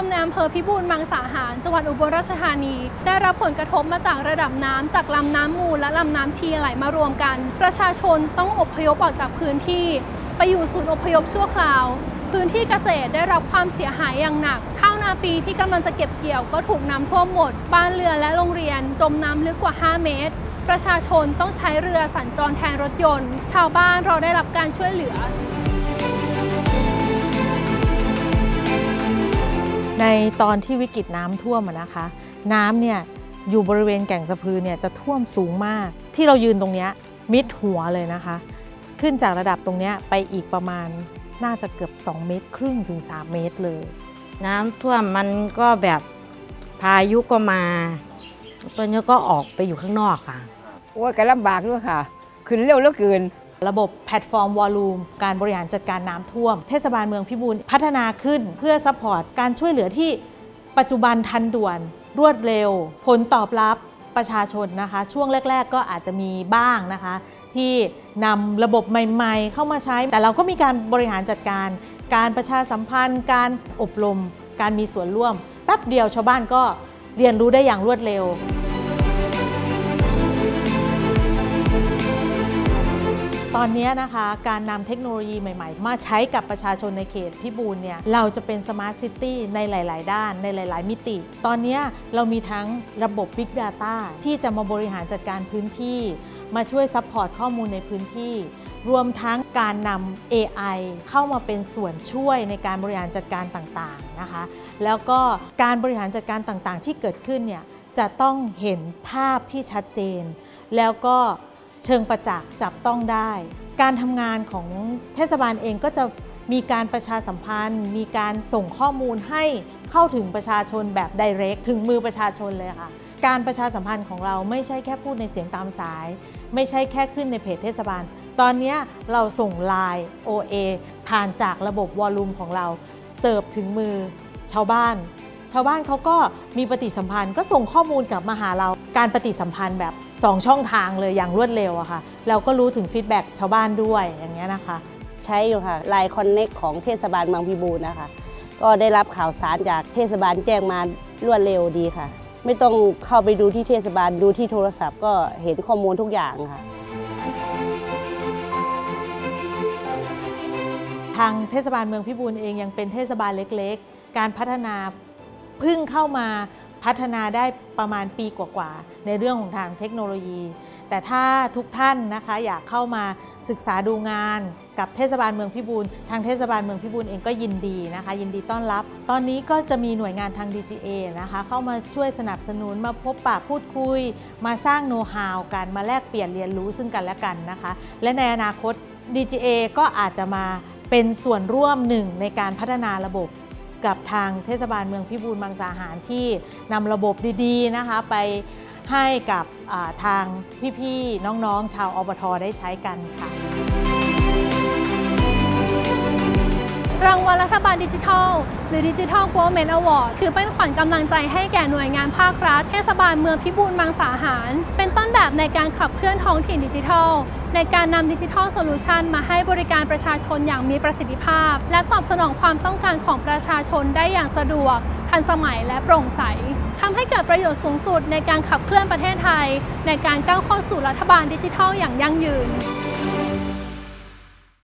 มในอำเภอพิบูลมังสาหาร จังหวัดอุบลราชธานี ได้รับผลกระทบมาจากระดับน้ำจากลำน้ำมูลและลำน้ำชีไหลมารวมกัน ประชาชนต้องอพยพออกจากพื้นที่ ไปอยู่ศูนย์อพยพชั่วคราว พื้นที่เกษตรได้รับความเสียหายอย่างหนัก ข้าวนาปีที่กำลังจะเก็บเกี่ยวก็ถูกน้ำท่วมหมด บ้านเรือและโรงเรียน จมน้ำลึกกว่า 5 เมตร ประชาชนต้องใช้เรือสัญจรแทนรถยนต์ ชาวบ้านเราได้รับการช่วยเหลือ ในตอนที่วิกฤตน้ำท่วมอะนะคะ น้ำเนี่ยอยู่บริเวณแก่งสะพือเนี่ยจะท่วมสูงมาก ที่เรายืนตรงเนี้ยมิดหัวเลยนะคะ ขึ้นจากระดับตรงเนี้ยไปอีกประมาณน่าจะเกือบ 2 เมตร ครึ่งถึง 3 เมตรเลย น้ำท่วมมันก็แบบพายุก็มาตัวนี้ก็ออกไปอยู่ข้างนอกค่ะ โอ้ยก็ลำบากด้วยค่ะ ขึ้นเร็วเหลือเกิน ระบบแพลตฟอร์ม war roomการบริหารจัดการน้ำท่วม เทศบาลเมืองพิบูลพัฒนาขึ้นเพื่อ support การช่วยเหลือที่ปัจจุบันทันด่วน รวดเร็ว ผลตอบรับประชาชนนะคะ ช่วงแรก ๆ ก็อาจจะมีบ้างนะคะ ที่นำระบบใหม่ ๆ เข้ามาใช้ แต่เราก็มีการบริหารจัดการ การประชาสัมพันธ์ การอบรม การมีส่วนร่วมแป๊บเดียวชาวบ้านก็เรียนรู้ได้อย่างรวดเร็ว ตอนนี้นะคะการนำเทคโนโลยีใหม่ ๆ มาใช้กับประชาชนในเขตพิบูลเนี่ยเราจะเป็น smart city ในหลาย ๆ ด้านในหลาย ๆ มิติ ตอนนี้เรามีทั้งระบบ Big Data ที่จะมาบริหารจัดการพื้นที่ มาช่วย support ข้อมูลในพื้นที่ รวมทั้งการนำ AI เข้ามาเป็นส่วนช่วยในการบริหารจัดการต่าง ๆ นะคะ แล้วก็การบริหารจัดการต่าง ๆ ที่เกิดขึ้นเนี่ยจะต้องเห็นภาพที่ชัดเจน แล้วก็ เชิงประจักษ์จับต้องได้ การทำงานของเทศบาลเองก็จะมีการประชาสัมพันธ์ มีการส่งข้อมูลให้เข้าถึงประชาชนแบบ direct ถึงมือประชาชนเลยค่ะ การประชาสัมพันธ์ของเราไม่ใช่แค่พูดในเสียงตามสาย ไม่ใช่แค่ขึ้นในเพจเทศบาล ตอนนี้เราส่งไลน์ OA ผ่านจากระบบวอลลุ่มของเรา เสิร์ฟถึงมือชาวบ้าน ชาวบ้านเขาก็มีปฏิสัมพันธ์ก็ส่งข้อมูลกลับมาหาเรา การปฏิสัมพันธ์แบบ 2 ช่องทางเลยอย่างรวดเร็วอะค่ะ เราก็รู้ถึง feedback ชาวบ้านด้วยอย่างเงี้ยนะคะ ใช้อยู่ค่ะ LINE Connect ของเทศบาลเมืองพิบูลนะคะ ก็ได้รับข่าวสารจากเทศบาลแจ้งมารวดเร็วดีค่ะ ไม่ต้องเข้าไปดูที่เทศบาลดูที่โทรศัพท์ก็เห็นข้อมูลทุกอย่างค่ะทางเทศบาลเมืองพิบูลเองยังเป็นเทศบาลเล็ก ๆ การพัฒนา เพิ่งเข้ามาพัฒนาได้ประมาณปีกว่าๆ ในเรื่องของทางเทคโนโลยี แต่ถ้าทุกท่านนะคะอยากเข้ามาศึกษาดูงานกับเทศบาลเมืองพิบูลทางเทศบาลเมืองพิบูลเองก็ยินดีนะคะ ยินดีต้อนรับ ตอนนี้ก็จะมีหน่วยงานทาง DGA นะคะ เข้ามาช่วยสนับสนุนมาพบปะพูดคุย มาสร้างโน้ตฮาวกันมาแลกเปลี่ยนเรียนรู้ซึ่งกันและกันนะคะ และในอนาคต DGA ก็อาจจะมาเป็นส่วนร่วมหนึ่งในการพัฒนาระบบ กับทางเทศบาลเมืองพิบูลมังสาหารที่นำระบบดีๆนะคะไปให้กับทางพี่ๆน้องๆ ชาวอบทได้ใช้กันค่ะ รางวัลรัฐบาลดิจิทัล หรือดิจิทัล Government Award ถือเป็นขวัญกำลังใจให้แก่หน่วยงานภาครัฐ เทศบาลเมืองพิบูลมังสาหาร เป็นต้นแบบในการขับเคลื่อนท้องถิ่นดิจิทัล ในการนำดิจิทัลโซลูชันมาให้บริการประชาชนอย่างมีประสิทธิภาพ และตอบสนองความต้องการของประชาชนได้อย่างสะดวก ทันสมัยและโปร่งใสทำให้เกิดประโยชน์สูงสุดในการขับเคลื่อนประเทศไทย ในการก้าวเข้าสู่รัฐบาลดิจิทัลอย่างยั่งยืน